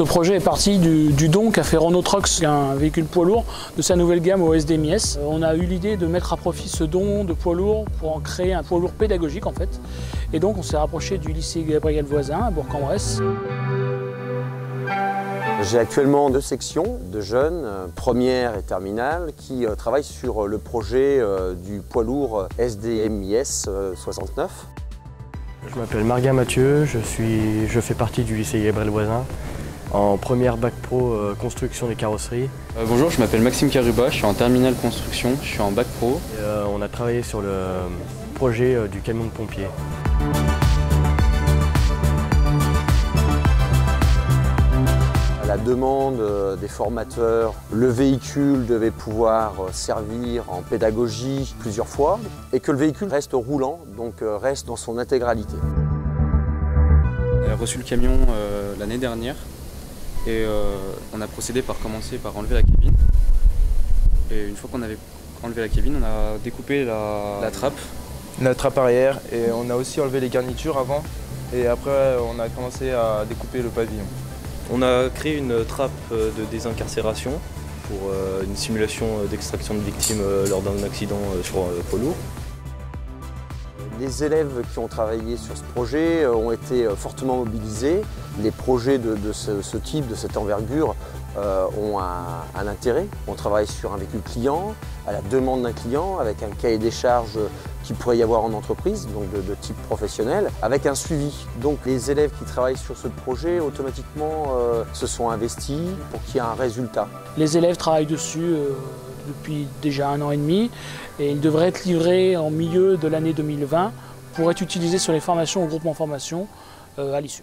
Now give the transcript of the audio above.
Ce projet est parti du, don qu'a fait Renault Trucks, un véhicule poids lourd, de sa nouvelle gamme au SDMIS. On a eu l'idée de mettre à profit ce don de poids lourd pour en créer un poids lourd pédagogique en fait. Et donc on s'est rapproché du lycée Gabriel Voisin à Bourg-en-Bresse. J'ai actuellement deux sections de jeunes, euh, première et terminale, qui euh, travaillent sur le projet euh, du poids lourd SDMIS 69. Je m'appelle Marga Mathieu, je, suis, je fais partie du lycée Gabriel Voisin en première bac pro construction des carrosseries. bonjour, je m'appelle Maxime Caruba, je suis en terminale construction, je suis en bac pro. on a travaillé sur le projet du camion de pompier. la demande euh, des formateurs, le véhicule devait pouvoir euh, servir en pédagogie plusieurs fois et que le véhicule reste roulant, donc euh, reste dans son intégralité. On a reçu le camion l'année dernière et on a procédé par commencer par enlever la cabine. Et une fois qu'on avait enlevé la cabine, on a découpé la, la trappe. La trappe arrière et on a aussi enlevé les garnitures avant et après on a commencé à découper le pavillon. On a créé une trappe euh, de désincarcération pour euh, une simulation d'extraction de victimes euh, lors d'un accident sur poids lourd. Les élèves qui ont travaillé sur ce projet ont été fortement mobilisés. Les projets de, ce, type, de cette envergure, ont un, intérêt. On travaille sur un véhicule client, à la demande d'un client, avec un cahier des charges qu'il pourrait y avoir en entreprise, donc de, type professionnel, avec un suivi. Donc les élèves qui travaillent sur ce projet, automatiquement, se sont investis pour qu'il y ait un résultat. Les élèves travaillent dessus depuis déjà un an et demi et il devrait être livré en milieu de l'année 2020 pour être utilisé sur les formations au groupement formation euh, à l'issue.